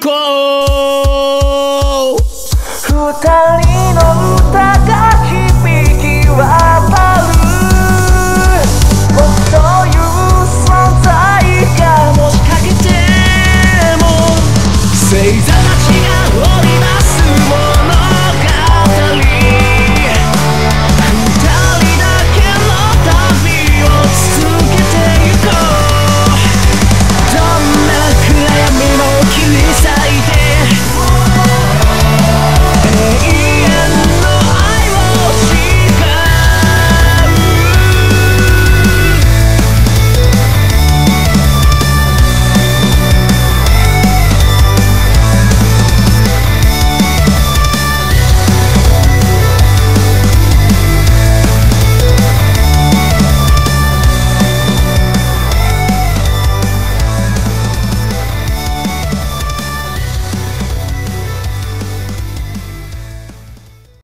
call.